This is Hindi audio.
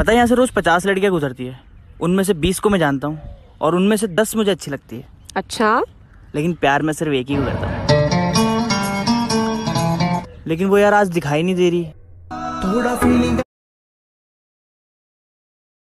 पता है यहाँ से रोज पचास लड़कियाँ गुजरती है। उनमें से बीस को मैं जानता हूँ और उनमें से दस मुझे अच्छी लगती है। अच्छा। लेकिन प्यार में सिर्फ़ एक ही गुजरता करता हूँ। लेकिन वो यार आज दिखाई नहीं दे रही। थोड़ा फीलिंग